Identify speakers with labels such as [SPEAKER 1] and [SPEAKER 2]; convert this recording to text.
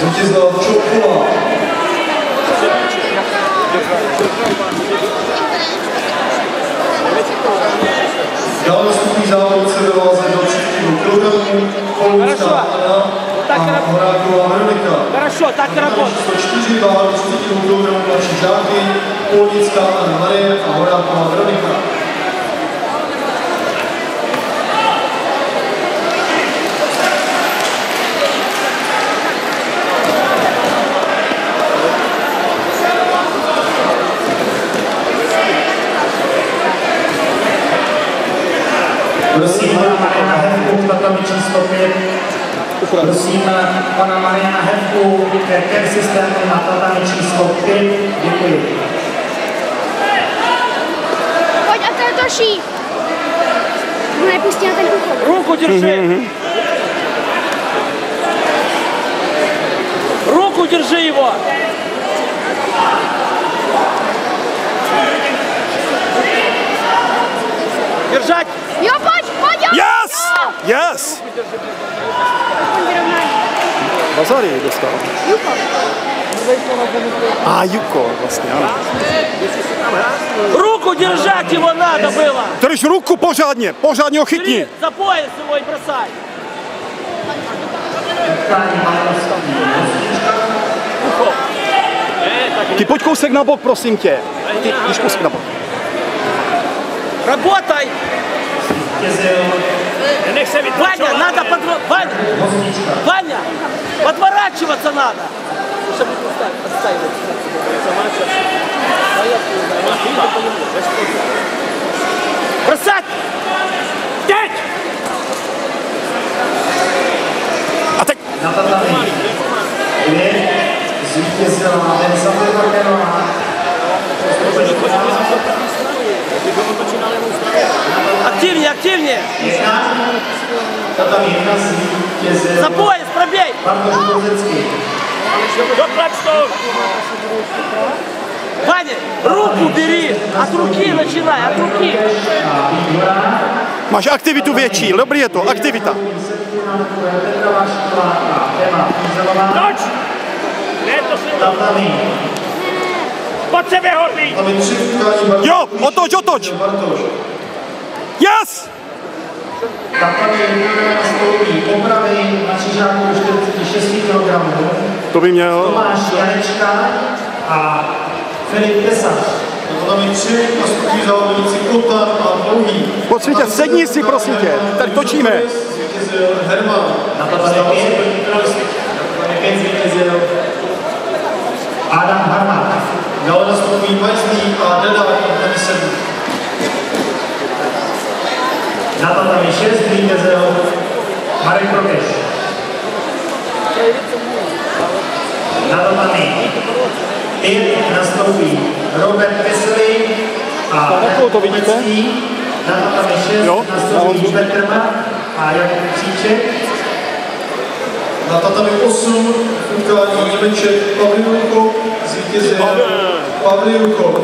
[SPEAKER 1] Zvítězila Čokula. Dál nastupní závod se vyváze do 3 kilogramů, Kolunská Anna a Horáková Veronika. Хорошо, так работает. 104 váha do 3 kilogramů mladší žáky, Kolunská Anna Marie a Horáková Veronika.
[SPEAKER 2] Prosím pana Mariana Hevku, tatami číslo 5. Prosím pana Mariana Hevku ke care systému na tatami číslo 5. Děkuji.
[SPEAKER 3] Pojď a to je toší. No nepustí na ten úchod.
[SPEAKER 4] Руку держи. Руку держи его. Держать.
[SPEAKER 3] Jo, pojď, pojď, jo.
[SPEAKER 5] Yes! Yes! Bazary dostal. Juko. A Juko, vlastně, ano.
[SPEAKER 4] Руку
[SPEAKER 2] держать его надо было.
[SPEAKER 5] Drž ruku pořádně, pořádně ho chytni. Бери
[SPEAKER 4] за пояс его и бросай.
[SPEAKER 5] Ty pojď kousek na bok, prosím tě. Ty, když kousek na bok.
[SPEAKER 4] Работай. Ваня, надо подво...
[SPEAKER 2] Ваня,
[SPEAKER 4] Ваня, подворачиваться надо. Чтобы отставить, отстаивать. Бросать! Пять!
[SPEAKER 5] A teď
[SPEAKER 2] Na tatami Активнее,
[SPEAKER 4] активнее!
[SPEAKER 2] Jedna, tatami 1 zvítězil За пояс
[SPEAKER 4] пробей!
[SPEAKER 2] Bartoš Kozecký.
[SPEAKER 4] Ваня,
[SPEAKER 2] руку бери! От руки начинай, от руки! A Výhora.
[SPEAKER 5] máš aktivitu větší, dobrý je to, aktivita.
[SPEAKER 2] Petra Vašková a Ema Pízelová. Tatami
[SPEAKER 4] Под себе горний!
[SPEAKER 1] Tam je tři utkání Bartoš. Jo, otoč, otoč.
[SPEAKER 2] Yes! Tatami nastoupí opravy na Čižáku 46 kg.
[SPEAKER 5] To by měl. Tomáš
[SPEAKER 2] Janečka a Filip Tesař.
[SPEAKER 1] No tam je tři nastupují závodníci Kotar a Dlouhý. Pojď světě, sedni si, prosím tě, tady točíme. Zvítězil Herman. Na tatami 5
[SPEAKER 2] Na tatami 6 zvítězil Marek Prokeš. Na tatami 5 nastoupí Robert Kesely a Takovou to vidíte? Na tatami 6 Jo, nastoupí. Hubert Trma a Jakub Příček.
[SPEAKER 1] Na tatami 8 utkání Němeček Pavliuko zvítězil Pavliuko.